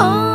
Oh.